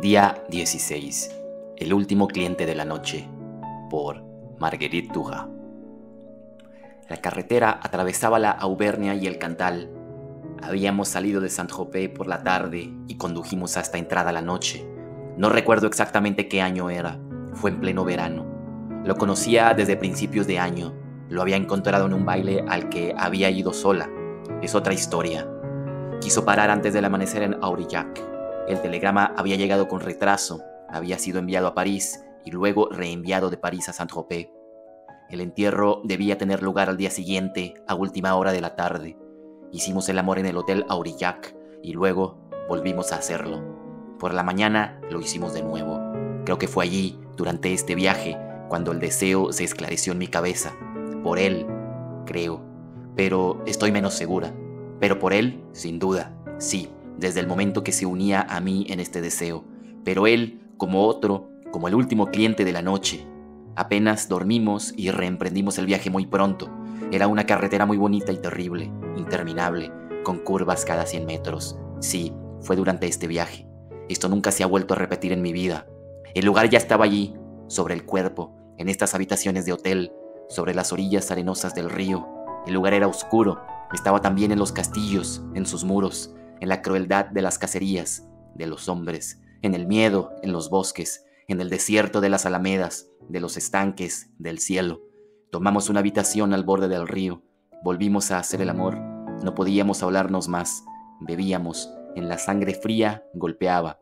Día 16. El último cliente de la noche. Por Marguerite Duras. La carretera atravesaba la Auvernia y el Cantal. Habíamos salido de Saint-Tropez por la tarde y condujimos hasta entrada la noche. No recuerdo exactamente qué año era. Fue en pleno verano. Lo conocía desde principios de año. Lo había encontrado en un baile al que había ido sola. Es otra historia. Quiso parar antes del amanecer en Aurillac. El telegrama había llegado con retraso, había sido enviado a París y luego reenviado de París a Saint-Tropez. El entierro debía tener lugar al día siguiente, a última hora de la tarde. Hicimos el amor en el Hotel Aurillac y luego volvimos a hacerlo. Por la mañana lo hicimos de nuevo. Creo que fue allí, durante este viaje, cuando el deseo se esclareció en mi cabeza. Por él, creo. Pero estoy menos segura. Pero por él, sin duda, sí, desde el momento que se unía a mí en este deseo. Pero él, como otro, como el último cliente de la noche. Apenas dormimos y reemprendimos el viaje muy pronto. Era una carretera muy bonita y terrible, interminable, con curvas cada 100 metros. Sí, fue durante este viaje. Esto nunca se ha vuelto a repetir en mi vida. El lugar ya estaba allí, sobre el cuerpo, en estas habitaciones de hotel, sobre las orillas arenosas del río. El lugar era oscuro, estaba también en los castillos, en sus muros, en la crueldad de las cacerías, de los hombres, en el miedo, en los bosques, en el desierto de las alamedas, de los estanques, del cielo. Tomamos una habitación al borde del río, volvimos a hacer el amor, no podíamos hablarnos más, bebíamos, en la sangre fría golpeaba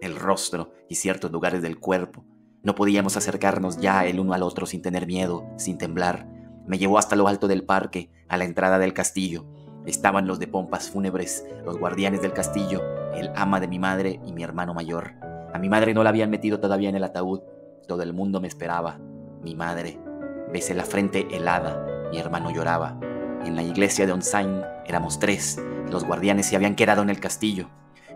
el rostro y ciertos lugares del cuerpo. No podíamos acercarnos ya el uno al otro sin tener miedo, sin temblar. Me llevó hasta lo alto del parque, a la entrada del castillo. Estaban los de pompas fúnebres, los guardianes del castillo, el ama de mi madre y mi hermano mayor. A mi madre no la habían metido todavía en el ataúd. Todo el mundo me esperaba. Mi madre. Besé la frente helada. Mi hermano lloraba. En la iglesia de Onsain éramos tres. Los guardianes se habían quedado en el castillo.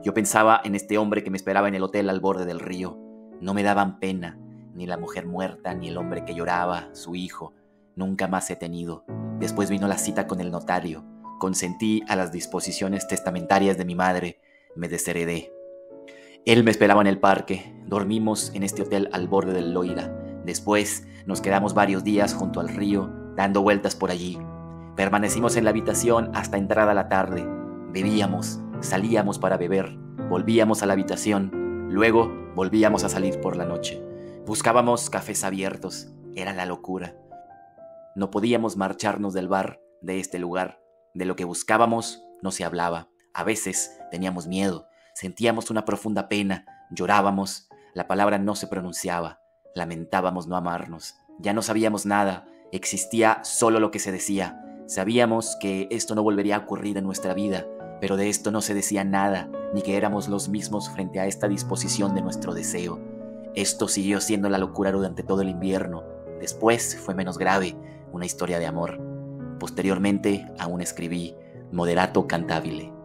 Yo pensaba en este hombre que me esperaba en el hotel al borde del río. No me daban pena, ni la mujer muerta, ni el hombre que lloraba, su hijo. Nunca más he tenido. Después vino la cita con el notario. Consentí a las disposiciones testamentarias de mi madre. Me desheredé. Él me esperaba en el parque. Dormimos en este hotel al borde del Loira. Después nos quedamos varios días junto al río, dando vueltas por allí. Permanecimos en la habitación hasta entrada la tarde. Bebíamos, salíamos para beber, volvíamos a la habitación, luego volvíamos a salir por la noche. Buscábamos cafés abiertos. Era la locura. No podíamos marcharnos del bar, de este lugar. De lo que buscábamos no se hablaba. A veces teníamos miedo, sentíamos una profunda pena, llorábamos, la palabra no se pronunciaba, lamentábamos no amarnos. Ya no sabíamos nada, existía solo lo que se decía. Sabíamos que esto no volvería a ocurrir en nuestra vida, pero de esto no se decía nada, ni que éramos los mismos frente a esta disposición de nuestro deseo. Esto siguió siendo la locura durante todo el invierno. Después fue menos grave, una historia de amor. Posteriormente aún escribí Moderato Cantabile.